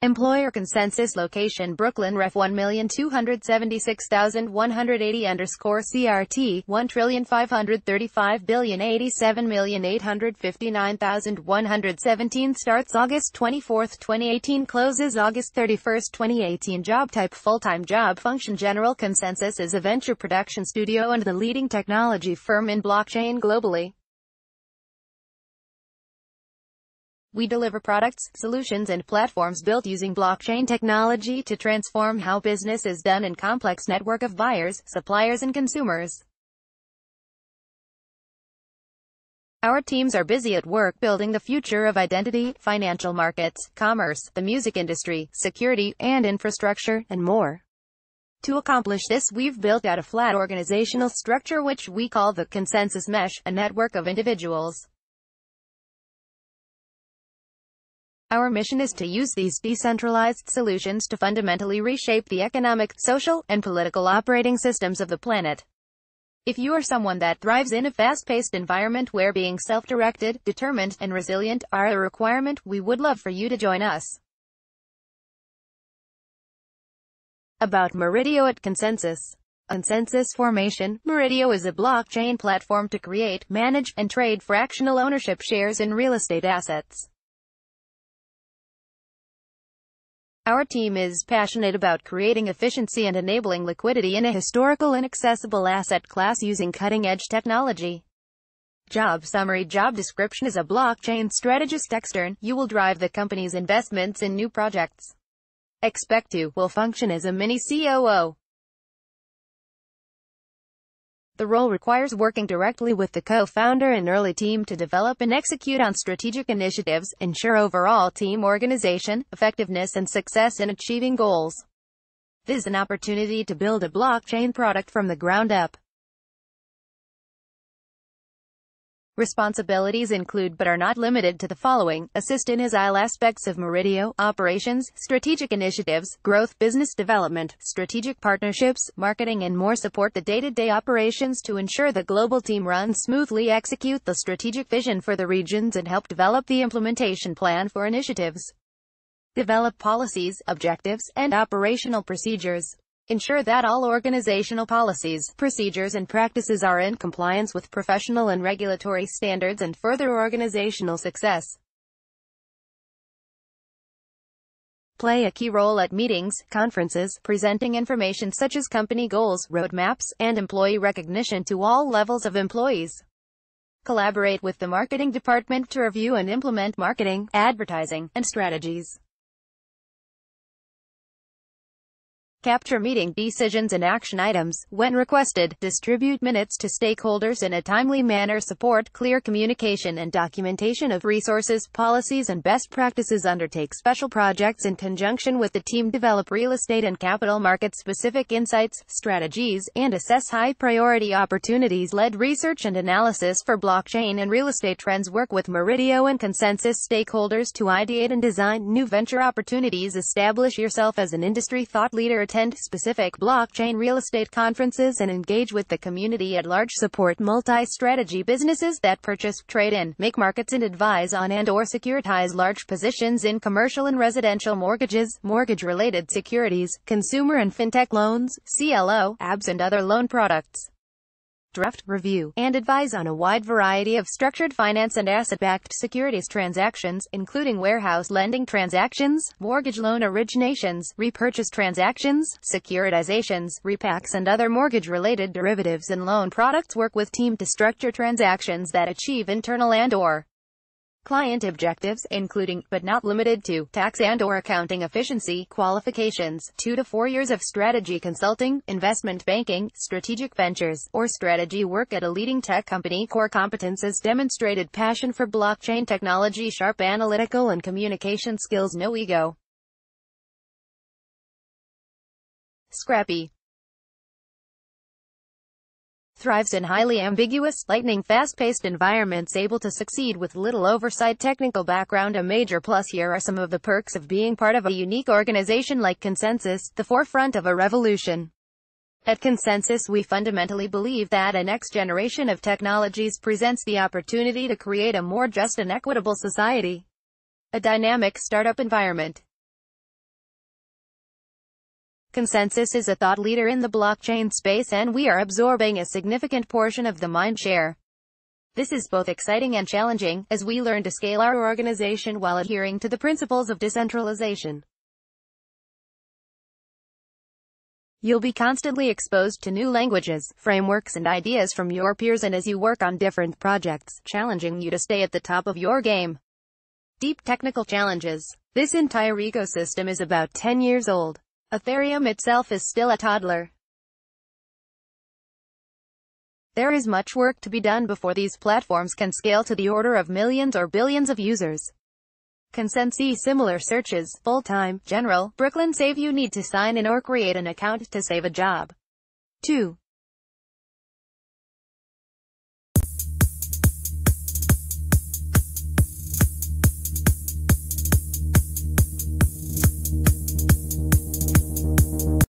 Employer ConsenSys location Brooklyn Ref 1276180 underscore CRT 1,535,087,859,117 starts August 24, 2018 closes August 31, 2018 job type full-time job function general ConsenSys is a venture production studio and the leading technology firm in blockchain globally. We deliver products, solutions and platforms built using blockchain technology to transform how business is done in complex network of buyers, suppliers and consumers. Our teams are busy at work building the future of identity, financial markets, commerce, the music industry, security, and infrastructure, and more. To accomplish this we've built out a flat organizational structure which we call the ConsenSys Mesh, a network of individuals. Our mission is to use these decentralized solutions to fundamentally reshape the economic, social, and political operating systems of the planet. If you are someone that thrives in a fast-paced environment where being self-directed, determined, and resilient are a requirement, we would love for you to join us. About Meridio at ConsenSys ConsenSys Formation, Meridio is a blockchain platform to create, manage, and trade fractional ownership shares in real estate assets. Our team is passionate about creating efficiency and enabling liquidity in a historical inaccessible asset class using cutting-edge technology. Job summary Job description As a blockchain strategist extern, you will drive the company's investments in new projects. Expect to will function as a mini COO. The role requires working directly with the co-founder and early team to develop and execute on strategic initiatives, ensure overall team organization, effectiveness and success in achieving goals. This is an opportunity to build a blockchain product from the ground up. Responsibilities include but are not limited to the following, assist in all aspects of Meridio, operations, strategic initiatives, growth, business development, strategic partnerships, marketing and more support the day-to-day -day operations to ensure the global team runs smoothly execute the strategic vision for the regions and help develop the implementation plan for initiatives. Develop policies, objectives, and operational procedures. Ensure that all organizational policies, procedures and practices are in compliance with professional and regulatory standards and further organizational success. Play a key role at meetings, conferences, presenting information such as company goals, roadmaps, and employee recognition to all levels of employees. Collaborate with the marketing department to review and implement marketing, advertising, and strategies. Capture meeting decisions and action items. When requested, distribute minutes to stakeholders in a timely manner. Support clear communication and documentation of resources, policies and best practices. Undertake special projects in conjunction with the team. Develop real estate and capital market specific insights, strategies, and assess high priority opportunities. Led research and analysis for blockchain and real estate trends. Work with Meridio and ConsenSys stakeholders to ideate and design new venture opportunities. Establish yourself as an industry thought leader attend specific blockchain real estate conferences and engage with the community at large support multi-strategy businesses that purchase, trade in, make markets and advise on and or securitize large positions in commercial and residential mortgages, mortgage-related securities, consumer and fintech loans, CLO, ABS and other loan products draft, review, and advise on a wide variety of structured finance and asset-backed securities transactions, including warehouse lending transactions, mortgage loan originations, repurchase transactions, securitizations, repacks and other mortgage-related derivatives and loan products. Work with team to structure transactions that achieve internal and or client objectives, including, but not limited to, tax and or accounting efficiency, qualifications, two to four years of strategy consulting, investment banking, strategic ventures, or strategy work at a leading tech company, core competences demonstrated passion for blockchain technology, sharp analytical and communication skills, no ego. Scrappy thrives in highly ambiguous, lightning fast-paced environments able to succeed with little oversight technical background a major plus here are some of the perks of being part of a unique organization like ConsenSys, the forefront of a revolution. At ConsenSys we fundamentally believe that a next generation of technologies presents the opportunity to create a more just and equitable society. A dynamic startup environment ConsenSys is a thought leader in the blockchain space and we are absorbing a significant portion of the mind share. This is both exciting and challenging, as we learn to scale our organization while adhering to the principles of decentralization. You'll be constantly exposed to new languages, frameworks and ideas from your peers and as you work on different projects, challenging you to stay at the top of your game. Deep technical challenges. This entire ecosystem is about 10 years old. Ethereum itself is still a toddler. There is much work to be done before these platforms can scale to the order of millions or billions of users. ConsenSys similar searches, full-time, general, Brooklyn save you need to sign in or create an account to save a job. 2.